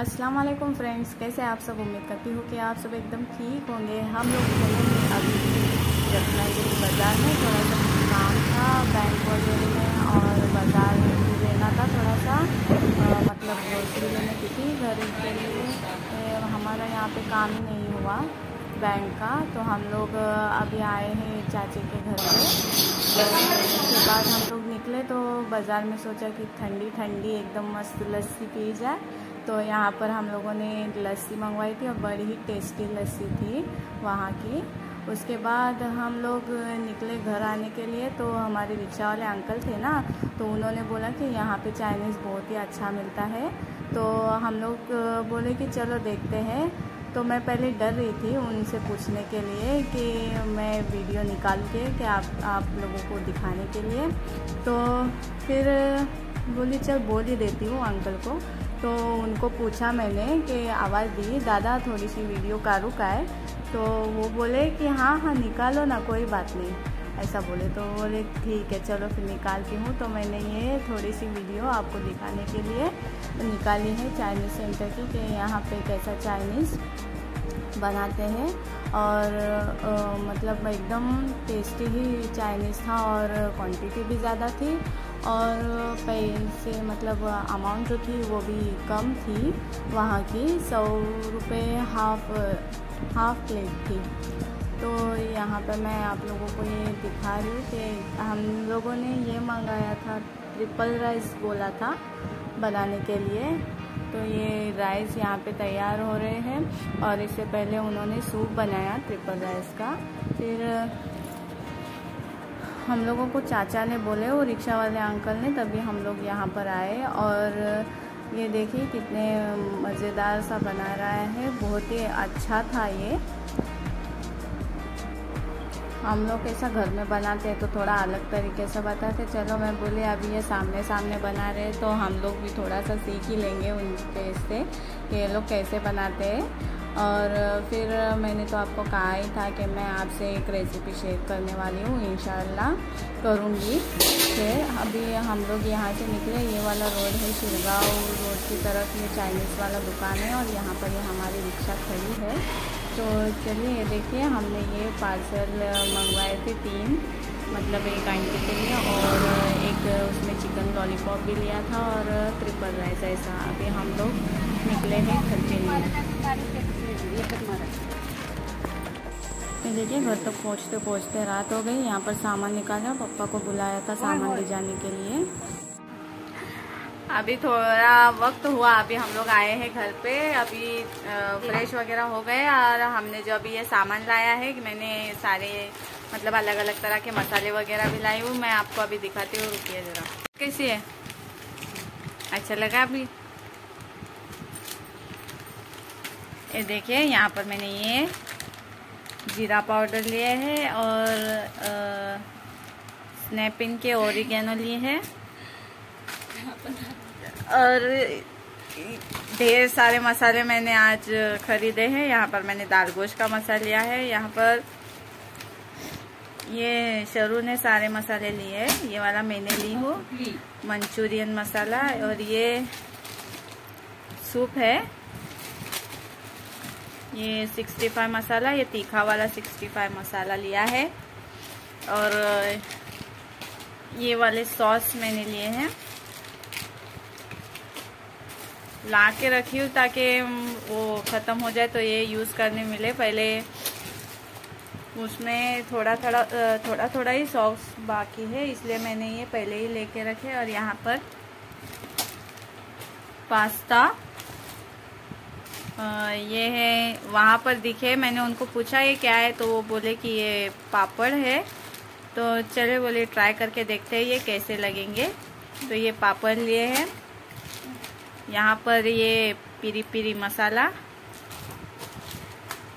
अस्सलाम वालेकुम फ्रेंड्स कैसे आप सब? उम्मीद करती हूँ कि आप सब एकदम ठीक होंगे। हम लोग चलेंगे अभी रत्नागिरी बाज़ार में। थोड़ा सा काम था बैंक वगैरह में और बाज़ार में लेना था थोड़ा सा। आ, मतलब ग्रोसरी लेने की थी घर के लिए। हमारा यहाँ पे काम ही नहीं हुआ बैंक का। तो हम लोग अभी आए हैं चाची के घर पे। उसके बाद हम लोग निकले तो बाज़ार में सोचा कि ठंडी ठंडी एकदम मस्त लस्सी पी जाए तो यहाँ पर हम लोगों ने लस्सी मंगवाई थी और बड़ी ही टेस्टी लस्सी थी वहाँ की। उसके बाद हम लोग निकले घर आने के लिए तो हमारे रिक्शा वाले अंकल थे ना तो उन्होंने बोला कि यहाँ पे चाइनीज़ बहुत ही अच्छा मिलता है। तो हम लोग बोले कि चलो देखते हैं। तो मैं पहले डर रही थी उनसे पूछने के लिए कि मैं वीडियो निकाल के कि आप आप लोगों को दिखाने के लिए। तो फिर बोली, चल बोल ही देती हूँ अंकल को। तो उनको पूछा मैंने कि आवाज़ दी, दादा, थोड़ी सी वीडियो का रुका है तो वो बोले कि हाँ हाँ निकालो ना, कोई बात नहीं। ऐसा बोले तो बोले, ठीक है, चलो फिर निकालती हूँ। तो मैंने ये थोड़ी सी वीडियो आपको दिखाने के लिए निकाली है चाइनीज़ सेंटर की कि यहाँ पे कैसा चाइनीज़ बनाते हैं और आ, मतलब एकदम टेस्टी ही चाइनीज़ था और क्वांटिटी भी ज़्यादा थी और पैसे मतलब अमाउंट जो थी वो भी कम थी वहाँ की सौ रुपये हाफ़ हाफ़ प्लेट थी। तो यहाँ पर मैं आप लोगों को ये दिखा रही हूँ कि हम लोगों ने ये मंगाया था ट्रिपल राइस बोला था बनाने के लिए। तो ये राइस यहाँ पे तैयार हो रहे हैं और इससे पहले उन्होंने सूप बनाया ट्रिपल राइस का। फिर, हम लोगों को चाचा ने बोले, वो रिक्शा वाले अंकल ने तभी हम लोग यहाँ पर आए और ये देखिए कितने मज़ेदार सा बना रहा है, बहुत ही अच्छा था ये। हम लोग ऐसा घर में बनाते हैं तो थोड़ा अलग तरीके से बताते। चलो मैं बोली अभी ये सामने सामने बना रहे तो हम लोग भी थोड़ा सा सीख ही लेंगे उनके से कि ये लोग कैसे बनाते हैं। और फिर मैंने तो आपको कहा ही था कि मैं आपसे एक रेसिपी शेयर करने वाली हूँ इन करूँगी। फिर अभी हम लोग यहाँ से निकले, ये वाला रोड है शिरगाँव रोड की तरफ़, ये चाइनीज़ वाला दुकान है और यहाँ पर ये हमारी रिक्शा खड़ी है। तो चलिए ये देखिए, हमने ये पार्सल मंगवाए थे तीन। मतलब एक आंटी के लिए और एक उसमें चिकन लॉलीपॉप भी लिया था और ट्रिपल राइस ऐसा। अभी हम लोग निकले हैं घर के लिए। देखिए, घर तक पहुँचते पहुँचते रात हो गई। यहाँ पर सामान निकाला, पापा को बुलाया था सामान ले जाने के लिए। अभी थोड़ा वक्त हुआ, अभी हम लोग आए हैं घर पे, अभी फ्रेश वगैरह हो गए और हमने जो अभी ये सामान लाया है, कि मैंने सारे मतलब अलग अलग तरह के मसाले वगैरह भी लाई हूँ, मैं आपको अभी दिखाती हूँ, रुकिए ज़रा। कैसी है? अच्छा लगा अभी? ये देखिए, यहाँ पर मैंने ये जीरा पाउडर लिए है और स्नैपिन के ओरिगेनो लिए हैं। और ढेर सारे मसाले मैंने आज खरीदे हैं। यहाँ पर मैंने दाल गोश्त का मसाला लिया है। यहाँ पर ये शरू ने सारे मसाले लिए ये वाला मैंने ली हूँ। मंचूरियन मसाला और ये सूप है। ये 65 मसाला, ये तीखा वाला 65 मसाला लिया है। और ये वाले सॉस मैंने लिए हैं। ला के रखी हूँ ताकि वो ख़त्म हो जाए तो ये यूज़ करने मिले। पहले उसमें थोड़ा थोड़ा थोड़ा थोड़ा ही सॉस बाकी है, इसलिए मैंने ये पहले ही लेके रखे और यहाँ पर पास्ता ये है, वहाँ पर दिखे, मैंने उनको पूछा, ये क्या है? तो वो बोले कि ये पापड़ है। तो चले बोले, ट्राई करके देखते हैं, ये कैसे लगेंगे? तो ये पापड़ लिए हैं। यहाँ पर ये पीरी पीरी मसाला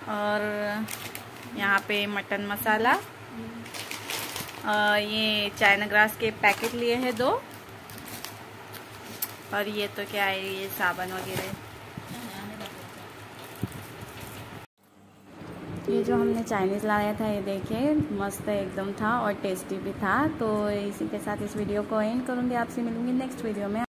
और यहाँ पे मटन मसाला। और ये चाइना ग्रास के पैकेट लिए हैं दो। और ये तो क्या है, ये साबन वगैरह। ये जो हमने चाइनीज़ लाया था, ये देखिए, मस्त एकदम था और टेस्टी भी था। तो इसी के साथ इस वीडियो को एंड करूँगी। आपसे मिलूँगी नेक्स्ट वीडियो में।